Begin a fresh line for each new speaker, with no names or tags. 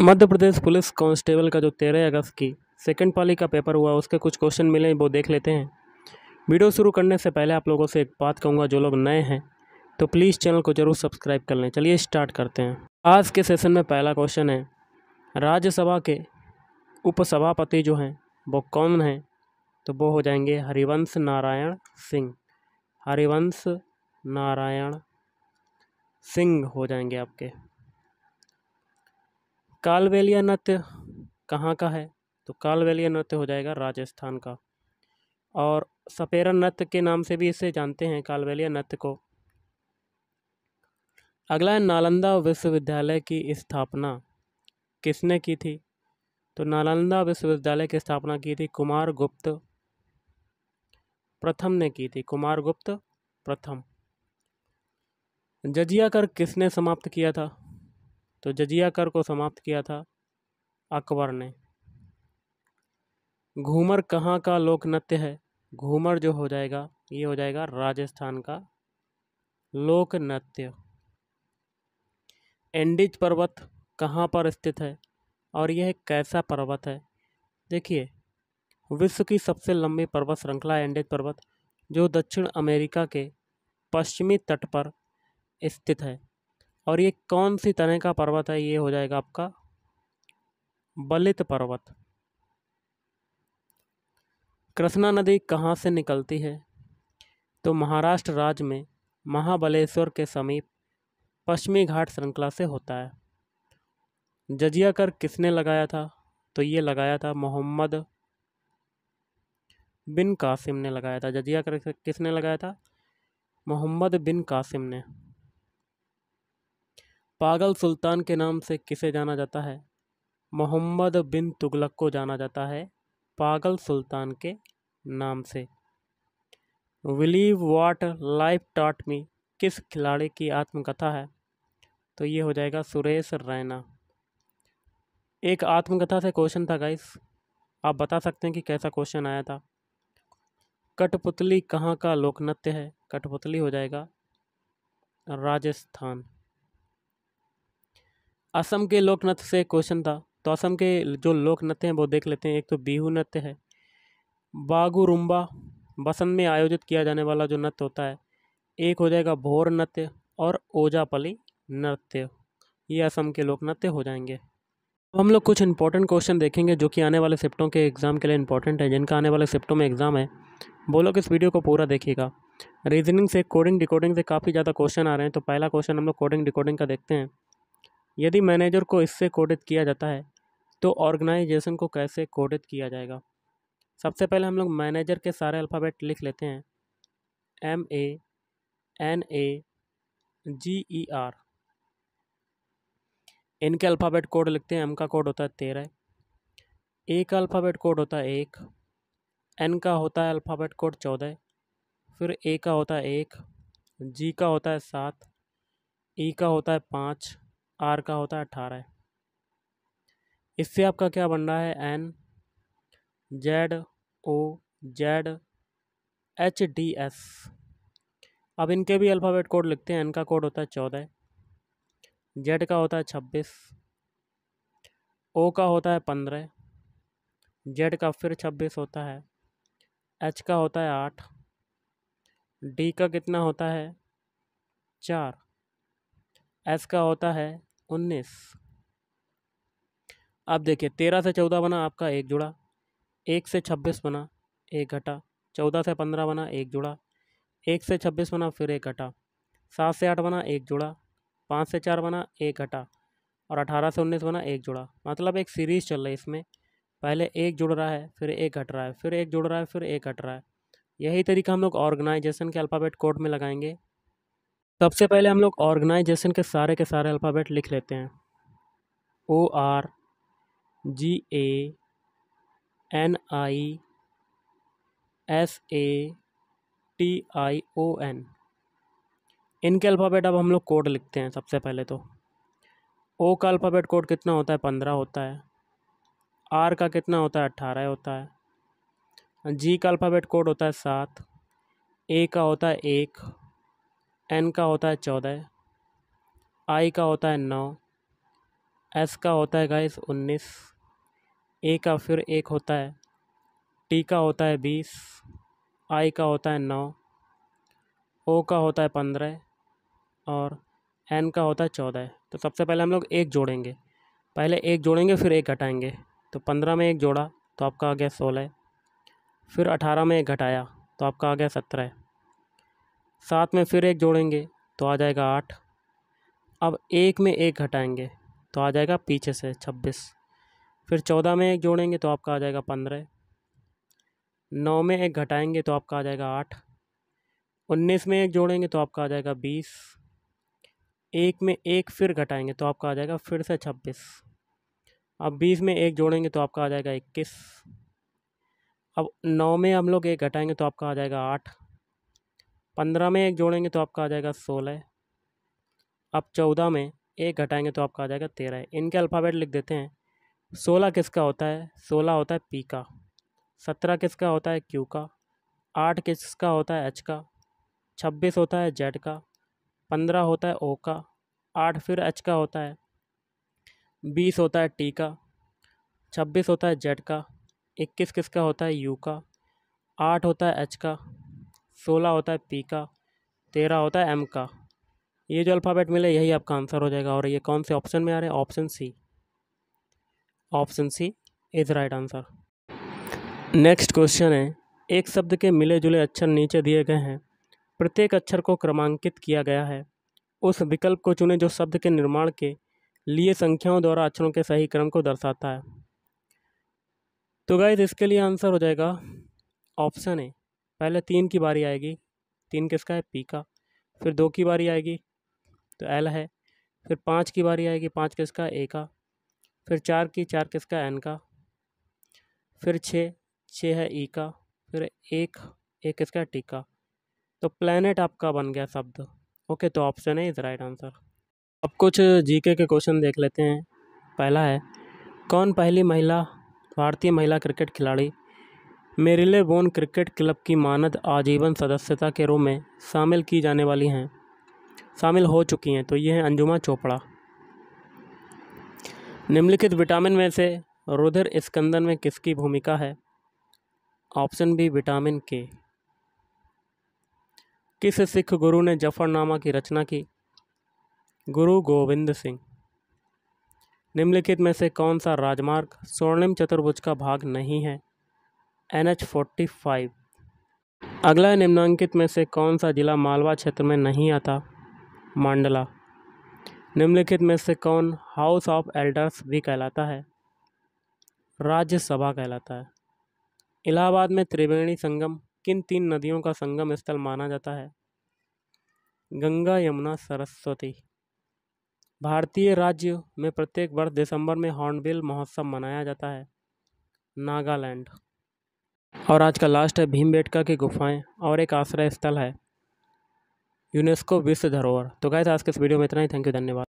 Madhya Pradesh police constable का जो तेरह अगस्त की सेकंड पाली का पेपर हुआ, उसके कुछ क्वेश्चन मिले, वो देख लेते हैं। वीडियो शुरू करने से पहले आप लोगों से एक बात कहूँगा, जो लोग नए हैं तो प्लीज़ चैनल को ज़रूर सब्सक्राइब कर लें। चलिए स्टार्ट करते हैं। आज के सेशन में पहला क्वेश्चन है, राज्यसभा के उपसभापति जो हैं, वो कौन हैं? तो वो हो जाएँगे हरिवंश नारायण सिंह। हरिवंश नारायण सिंह हो जाएँगे आपके। कालबेलिया नृत्य कहाँ का है? तो कालबेलिया नृत्य हो जाएगा राजस्थान का। और सपेरा नृत्य के नाम से भी इसे जानते हैं कालबेलिया नृत्य को। अगला है नालंदा विश्वविद्यालय की स्थापना। किसने की थी? तो नालंदा विश्वविद्यालय की स्थापना की थी कुमार गुप्त प्रथम ने की थी। कुमार गुप्त प्रथम। जजिया कर किसने समाप्त किया था? तो जजिया कर को समाप्त किया था अकबर ने। घूमर कहाँ का लोक नृत्य है? घूमर जो हो जाएगा, ये हो जाएगा राजस्थान का लोक नृत्य एंडीज पर्वत कहाँ पर स्थित है और यह कैसा पर्वत है? देखिए, विश्व की सबसे लंबी पर्वत श्रृंखला एंडीज पर्वत, जो दक्षिण अमेरिका के पश्चिमी तट पर स्थित है। और ये कौन सी तरह का पर्वत है, ये हो जाएगा आपका बलित पर्वत। कृष्णा नदी कहाँ से निकलती है? तो महाराष्ट्र राज्य में महाबलेश्वर के समीप पश्चिमी घाट श्रृंखला से होता है। जजिया कर किसने लगाया था? तो ये लगाया था मोहम्मद बिन कासिम ने लगाया था। जजिया कर किसने लगाया था? मोहम्मद बिन कासिम ने। पागल सुल्तान के नाम से किसे जाना जाता है? मोहम्मद बिन तुगलक को जाना जाता है पागल सुल्तान के नाम से। विलीव वाट लाइफ टाट मी, किस खिलाड़ी की आत्मकथा है? तो ये हो जाएगा सुरेश रैना। एक आत्मकथा से क्वेश्चन था गाइस आप बता सकते हैं कि कैसा क्वेश्चन आया था? कठपुतली कहाँ का लोक नृत्य है? कठपुतली हो जाएगा राजस्थान। असम के लोक नृत्य से क्वेश्चन था। तो असम के जो लोक नृत्य हैं वो देख लेते हैं। एक तो बिहू नृत्य है। बागुरुम्बा बसंत में आयोजित किया जाने वाला जो नृत्य होता है, एक हो जाएगा भोर नृत्य और ओजापली नृत्य। ये असम के लोक नृत्य हो जाएँगे। अब हम लोग कुछ इंपॉर्टेंट क्वेश्चन देखेंगे जो कि आने वाले शिफ्टों के एग्ज़ाम के लिए इंपॉर्टेंट है। जिनका आने वाले शिफ्टों में एग्ज़ाम है, वो लोग इस वीडियो को पूरा देखिएगा। रीजनिंग से कोडिंग डिकोडिंग से काफ़ी ज़्यादा क्वेश्चन आ रहे हैं। तो पहला क्वेश्चन हम लोग कोडिंग डिकोडिंग का देखते हैं। यदि मैनेजर को इससे कोडित किया जाता है तो ऑर्गेनाइजेशन को कैसे कोडित किया जाएगा? सबसे पहले हम लोग मैनेजर के सारे अल्फ़ाबेट लिख लेते हैं। M A N A G E R इनके अल्फ़ाबेट कोड लिखते हैं। एम का कोड होता है तेरह। ए का अल्फ़ाबेट कोड होता है एक। एन का होता है अल्फ़ाबेट कोड चौदह। फिर ए का होता है एक। जी का होता है सात। ई का होता है पाँच। आर का होता है अट्ठारह इससे आपका क्या बन रहा है? N Z O Z H D S अब इनके भी अल्फ़ाबेट कोड लिखते हैं। एन का कोड होता है चौदह। जेड का होता है छब्बीस। ओ का होता है पंद्रह। जेड का फिर छब्बीस होता है। एच का होता है आठ। डी का कितना होता है? चार। एस का होता है उन्नीस। अब देखिए, तेरह से चौदह बना, आपका एक जुड़ा। एक से छब्बीस बना, एक घटा। चौदह से पंद्रह बना, एक जुड़ा। एक से छब्बीस बना, फिर एक घटा। सात से आठ बना, एक जुड़ा। पाँच से चार बना, एक घटा। और अठारह से उन्नीस बना, एक जुड़ा। मतलब एक सीरीज़ चल रही है इसमें। पहले एक जुड़ रहा है, फिर एक घट रहा है, फिर एक जुड़ रहा है, फिर एक घट रहा है। यही तरीका हम लोग ऑर्गेनाइजेशन के अल्फ़ाबेट कोड में लगाएँगे। सबसे पहले हम लोग ऑर्गेनाइजेशन के सारे के सारे अल्फ़ाबेट लिख लेते हैं। O R G A N I S A T I O N इनके अल्फ़ाबेट अब हम लोग कोड लिखते हैं सबसे पहले तो। ओ का अल्फ़ाबेट कोड कितना होता है? पंद्रह होता है। आर का कितना होता है? अट्ठारह होता है। जी का अल्फ़ाबेट कोड होता है सात। ए का होता है एक। एन का होता है चौदह आई का होता है नौ एस का होता है गाइस उन्नीस ए का फिर एक होता है टी का होता है बीस आई का होता है नौ ओ का होता है पंद्रह और एन का होता है चौदह। तो सबसे पहले हम लोग एक जोड़ेंगे। पहले एक जोड़ेंगे, फिर एक घटाएँगे। तो पंद्रह में एक जोड़ा तो आपका आ गया सोलह। फिर अठारह में एक घटाया तो आपका आ गया सत्रह। सात में फिर एक जोड़ेंगे तो आ जाएगा आठ। अब एक में एक घटाएँगे तो आ जाएगा पीछे से छब्बीस। फिर चौदह में एक जोड़ेंगे तो आपका आ जाएगा पंद्रह। नौ में एक घटाएँगे तो आपका आ जाएगा आठ। उन्नीस में एक जोड़ेंगे तो आपका आ जाएगा बीस। एक में एक फिर घटाएँगे तो आपका आ जाएगा फिर से छब्बीस। अब बीस में एक जोड़ेंगे तो आपका आ जाएगा इक्कीस। अब नौ में हम लोग एक घटाएँगे तो आपका आ जाएगा आठ। पंद्रह में एक जोड़ेंगे तो आपका आ जाएगा सोलह। अब चौदह में एक घटाएँगे तो आपका आ जाएगा तेरह। इनके अल्फ़ाबेट लिख देते हैं। सोलह किसका होता है? सोलह होता है पी का। सत्रह किसका होता है? क्यू का। आठ किसका होता है? एच का। छब्बीस होता है? जेड का। पंद्रह होता है? ओ का। आठ फिर एच का होता है? बीस होता है टी का। छब्बीस होता है जेड का। इक्कीस किसका होता है? यू का। आठ होता है एच का। सोलह होता है पी का, तेरह होता है एम का। ये जो अल्फ़ाबेट मिले, यही आपका आंसर हो जाएगा। और ये कौन से ऑप्शन में आ रहे हैं? Option C option C is right answer next question है, एक शब्द के मिले जुले अक्षर नीचे दिए गए हैं। प्रत्येक अक्षर को क्रमांकित किया गया है। उस विकल्प को चुने जो शब्द के निर्माण के लिए संख्याओं द्वारा अक्षरों के सही क्रम को दर्शाता है। तो गाइज़ इसके लिए आंसर हो जाएगा ऑप्शन ए पहले तीन की बारी आएगी। तीन किसका है? पी का। फिर दो की बारी आएगी तो एल है। फिर पाँच की बारी आएगी, पाँच किसका? ए का। फिर चार की, चार किसका? एन का। फिर छः छः है ई का। फिर एक एक किसका? है टी का। तो प्लेनेट आपका बन गया शब्द। ओके तो ऑप्शन है इज़ राइट आंसर अब कुछ जीके के क्वेश्चन देख लेते हैं। पहला है, कौन पहली महिला, भारतीय महिला क्रिकेट खिलाड़ी मेरिले बोन क्रिकेट क्लब की मानद आजीवन सदस्यता के रूप में शामिल की जाने वाली हैं। शामिल हो चुकी हैं तो ये हैं अंजुमा चोपड़ा। निम्नलिखित विटामिन में से रुधिर स्कंदन में किसकी भूमिका है? ऑप्शन बी, विटामिन के। किस सिख गुरु ने जफरनामा की रचना की? गुरु गोविंद सिंह। निम्नलिखित में से कौन सा राजमार्ग स्वर्णिम चतुर्भुज का भाग नहीं है? N H forty five. अगला निम्नांकित में से कौन सा जिला मालवा क्षेत्र में नहीं आता? मांडला। निम्नलिखित में से कौन हाउस ऑफ़ एल्डर्स भी कहलाता है? राज्यसभा कहलाता है। इलाहाबाद में त्रिवेणी संगम, किन तीन नदियों का संगम स्थल माना जाता है? गंगा, यमुना, सरस्वती। भारतीय राज्य में प्रत्येक वर्ष दिसंबर में हॉर्नबिल महोत्सव मनाया जाता है। नागालैंड। और आज का लास्ट है भीम बेटका की गुफाएँ और एक आश्रय स्थल है। यूनेस्को विश्व धरोहर। तो गाइस आज के इस वीडियो में इतना ही। थैंक यू धन्यवाद।